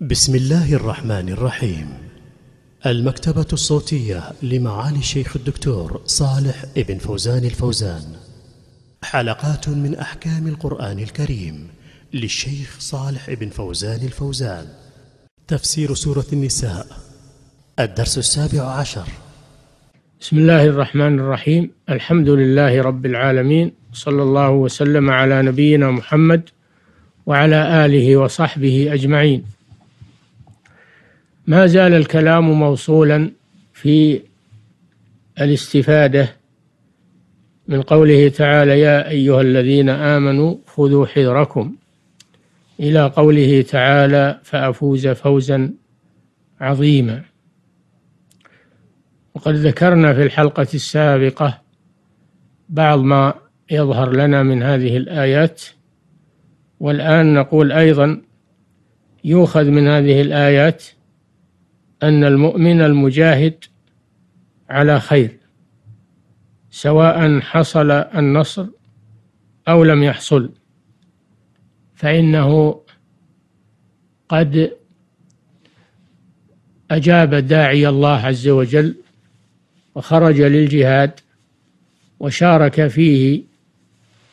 بسم الله الرحمن الرحيم. المكتبة الصوتية لمعالي الشيخ الدكتور صالح ابن فوزان الفوزان. حلقات من أحكام القرآن الكريم للشيخ صالح ابن فوزان الفوزان. تفسير سورة النساء. الدرس السابع عشر. بسم الله الرحمن الرحيم. الحمد لله رب العالمين. صلى الله وسلم على نبينا محمد وعلى آله وصحبه أجمعين. ما زال الكلام موصولا في الاستفادة من قوله تعالى يا أيها الذين آمنوا خذوا حذركم. إلى قوله تعالى فأفوز فوزا عظيما. وقد ذكرنا في الحلقة السابقة بعض ما يظهر لنا من هذه الآيات والآن نقول أيضا يؤخذ من هذه الآيات أن المؤمن المجاهد على خير سواء حصل النصر أو لم يحصل. فإنه قد أجاب داعي الله عز وجل وخرج للجهاد وشارك فيه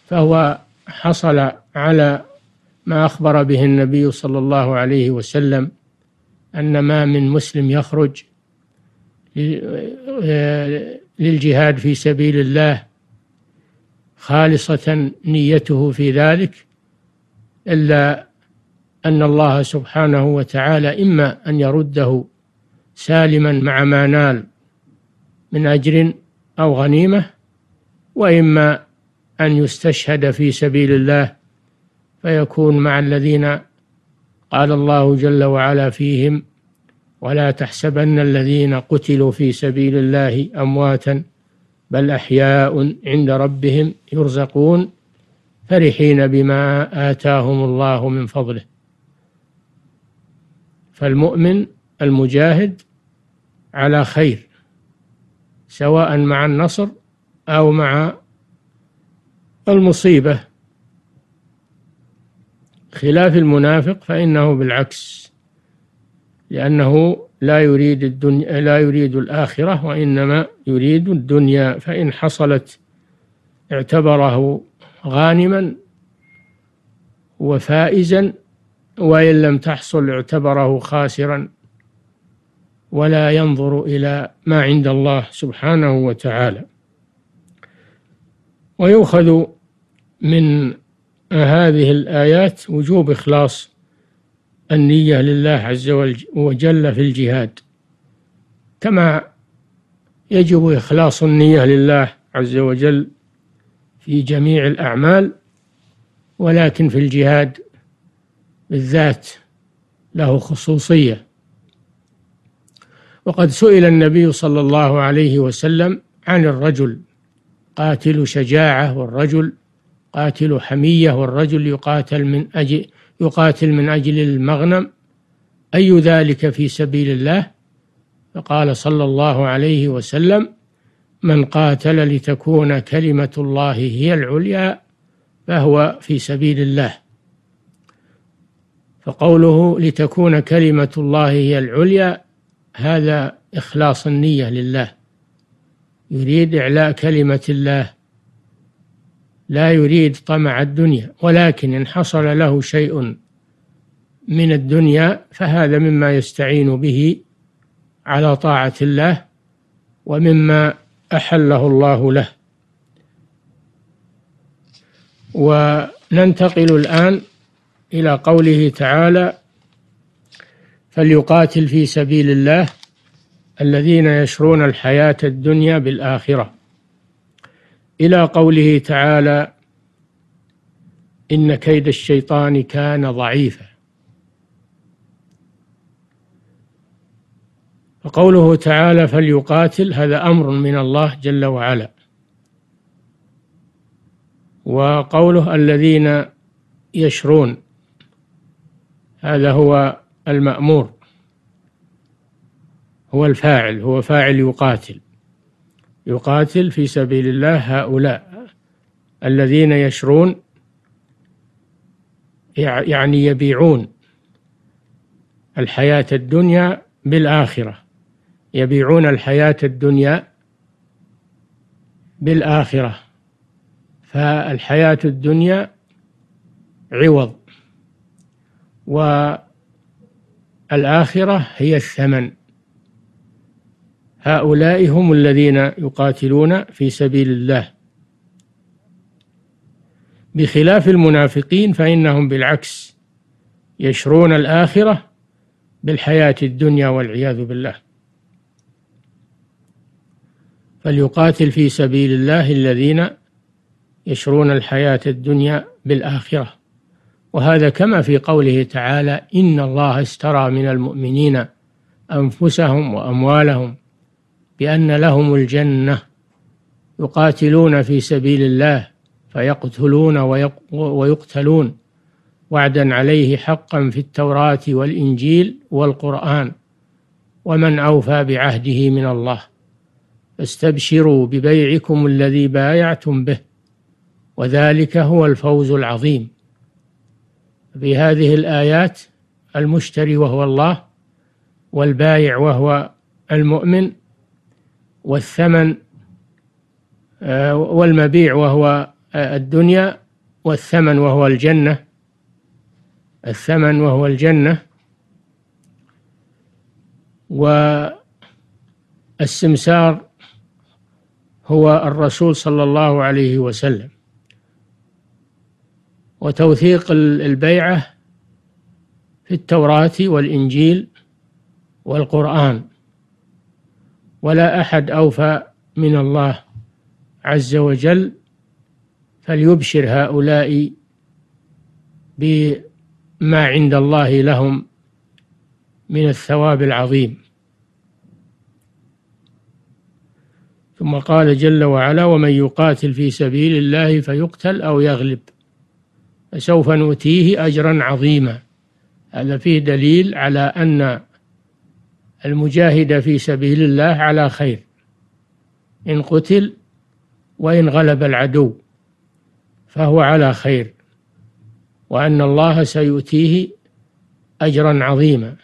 فهو حصل على ما أخبر به النبي صلى الله عليه وسلم. أن ما من مسلم يخرج للجهاد في سبيل الله خالصة نيته في ذلك إلا أن الله سبحانه وتعالى إما أن يرده سالما مع ما نال من أجر أو غنيمة وإما أن يستشهد في سبيل الله فيكون مع الذين قال الله جل وعلا فيهم ولا تحسبن الذين قتلوا في سبيل الله أمواتا بل أحياء عند ربهم يرزقون فرحين بما آتاهم الله من فضله. فالمؤمن المجاهد على خير سواء مع النصر أو مع المصيبة خلاف المنافق فإنه بالعكس لأنه لا يريد الدنيا لا يريد الآخرة وإنما يريد الدنيا فإن حصلت اعتبره غانما وفائزا وإن لم تحصل اعتبره خاسرا ولا ينظر إلى ما عند الله سبحانه وتعالى. ويؤخذ من هذه الآيات وجوب إخلاص النية لله عز وجل في الجهاد. كما يجب إخلاص النية لله عز وجل في جميع الأعمال ولكن في الجهاد بالذات له خصوصية. وقد سئل النبي صلى الله عليه وسلم عن الرجل قاتل شجاعة والرجل قاتل حمية والرجل يقاتل من أجل يقاتل من أجل المغنم. أي ذلك في سبيل الله؟ فقال صلى الله عليه وسلم من قاتل لتكون كلمة الله هي العليا فهو في سبيل الله. فقوله لتكون كلمة الله هي العليا هذا إخلاص النية لله. يريد إعلاء كلمة الله. لا يريد طمع الدنيا ولكن إن حصل له شيء من الدنيا فهذا مما يستعين به على طاعة الله ومما أحله الله له. وننتقل الآن إلى قوله تعالى فليقاتل في سبيل الله الذين يشرون الحياة الدنيا بالآخرة. إلى قوله تعالى إن كيد الشيطان كان ضعيفا. وقوله تعالى فليقاتل هذا أمر من الله جل وعلا. وقوله الذين يشرون هذا هو المأمور هو الفاعل هو فاعل يقاتل. يقاتل في سبيل الله هؤلاء الذين يشرون يعني يبيعون الحياة الدنيا بالآخرة. يبيعون الحياة الدنيا بالآخرة. فالحياة الدنيا عوض والآخرة هي الثمن. هؤلاء هم الذين يقاتلون في سبيل الله. بخلاف المنافقين فإنهم بالعكس يشرون الآخرة بالحياة الدنيا والعياذ بالله. فليقاتل في سبيل الله الذين يشرون الحياة الدنيا بالآخرة. وهذا كما في قوله تعالى إن الله اشترى من المؤمنين أنفسهم وأموالهم. بأن لهم الجنة يقاتلون في سبيل الله فيقتلون ويقتلون وعدا عليه حقا في التوراة والإنجيل والقرآن ومن أوفى بعهده من الله. فاستبشروا ببيعكم الذي بايعتم به وذلك هو الفوز العظيم. في هذه الآيات المشتري وهو الله والبايع وهو المؤمن والثمن آه، والمبيع وهو آه، الدنيا والثمن وهو الجنة. الثمن وهو الجنة. والسمسار هو الرسول صلى الله عليه وسلم. وتوثيق البيعة في التوراة والإنجيل والقرآن. ولا أحد أوفى من الله عز وجل فليبشر هؤلاء بما عند الله لهم من الثواب العظيم. ثم قال جل وعلا ومن يقاتل في سبيل الله فيقتل أو يغلب. فسوف نؤتيه أجرا عظيما. هذا فيه دليل على أن المجاهد في سبيل الله على خير. إن قتل وإن غلب العدو فهو على خير وأن الله سيؤتيه أجرا عظيما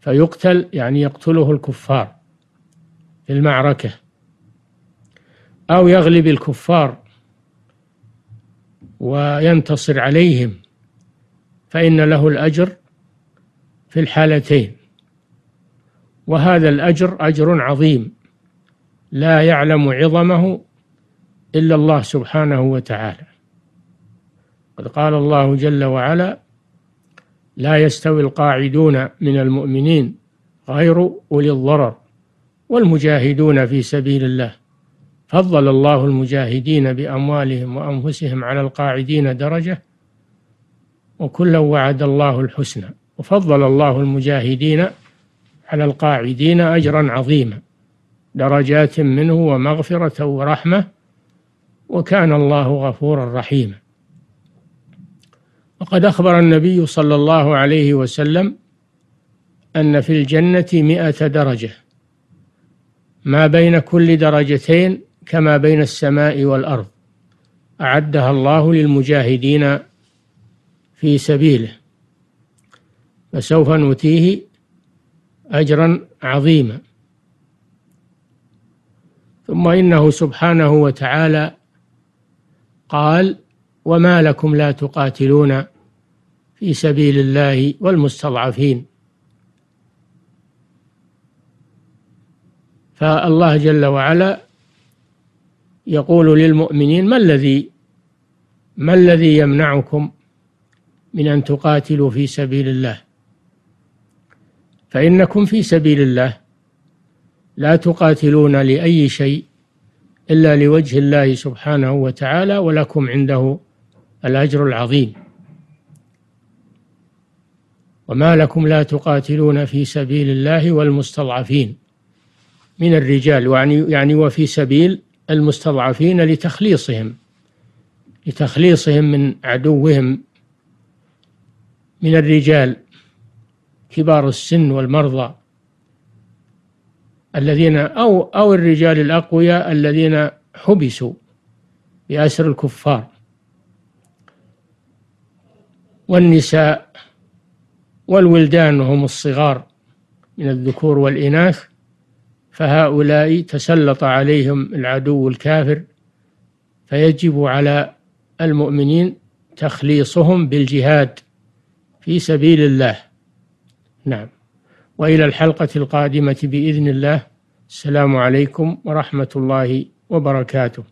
فيقتل يعني يقتله الكفار في المعركة. أو يغلب الكفار وينتصر عليهم فإن له الأجر في الحالتين. وهذا الأجر أجر عظيم. لا يعلم عظمه إلا الله سبحانه وتعالى. قد قال الله جل وعلا لا يستوي القاعدون من المؤمنين غير أولي الضرر والمجاهدون في سبيل الله. فضل الله المجاهدين بأموالهم وأنفسهم على القاعدين درجة وكلا وعد الله الحسنى. وفضل الله المجاهدين على القاعدين أجرا عظيما درجات منه ومغفرة ورحمة وكان الله غفورا رحيما. وقد أخبر النبي صلى الله عليه وسلم أن في الجنة مئة درجة ما بين كل درجتين كما بين السماء والأرض أعدها الله للمجاهدين في سبيله فسوف نؤتيه أجرا عظيما. ثم إنه سبحانه وتعالى قال وما لكم لا تقاتلون في سبيل الله والمستضعفين. فالله جل وعلا يقول للمؤمنين ما الذي ما الذي يمنعكم من أن تقاتلوا في سبيل الله؟ فإنكم في سبيل الله لا تقاتلون لأي شيء إلا لوجه الله سبحانه وتعالى ولكم عنده الأجر العظيم. وما لكم لا تقاتلون في سبيل الله والمستضعفين من الرجال يعني وفي سبيل المستضعفين لتخليصهم لتخليصهم من عدوهم من الرجال. كبار السن والمرضى الذين أو أو الرجال الأقوياء الذين حبسوا بأسر الكفار. والنساء والولدان هم الصغار من الذكور والإناث فهؤلاء تسلط عليهم العدو الكافر فيجب على المؤمنين تخليصهم بالجهاد في سبيل الله. نعم. وإلى الحلقة القادمة بإذن الله. السلام عليكم ورحمة الله وبركاته.